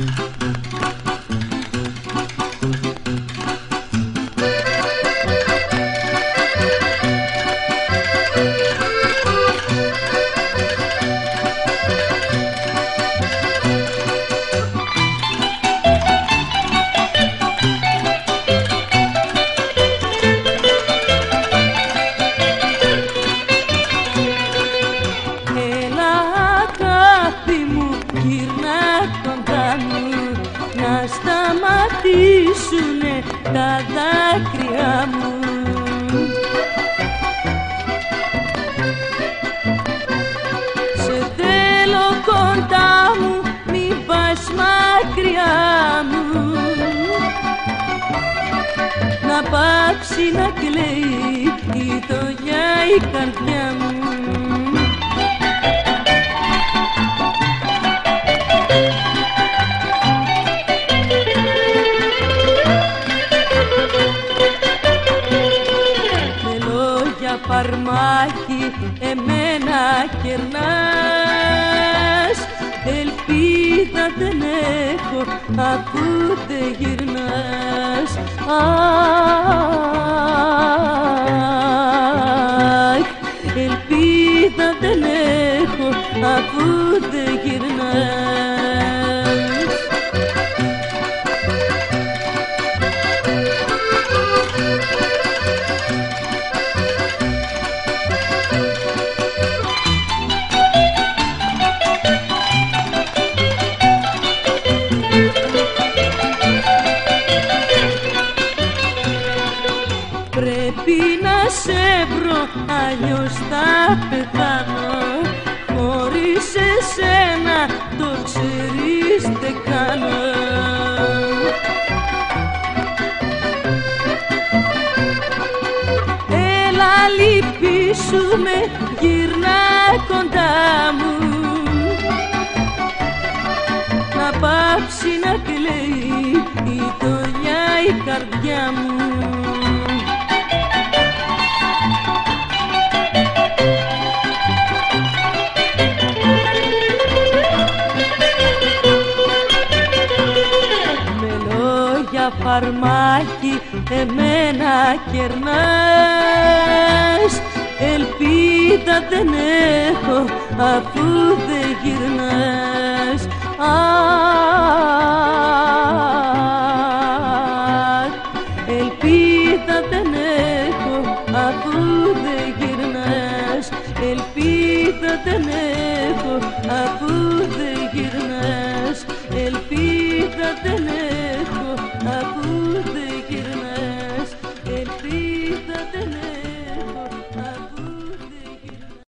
Mm-hmm. Τα δάκρυα μου. Σε θέλω κοντά μου μη πας μακριά μου. Να πάψει να κλαίει η δογιά η καρδιά μου φαρμάκι εμένα κερνάς. Ελπίδα δεν έχω αφού δεν γυρνάς σε βρω αλλιώς θα πεθάνω. Χωρίς εσένα το ξέρεις δεν κάνω. Έλα λυπήσου με γυρνά κοντά μου. Να πάψει να κλαίει η δολιά η καρδιά μου φαρμάκι εμένα κερνάς. Ελπίδα δεν έχω αφού δεν γυρνάς. Αχ, ελπίδα δεν έχω αφού δεν γυρνάς. Ελπίδα δεν έχω αφού δεν γυρνάς. Ελπίδα δεν έχω αφού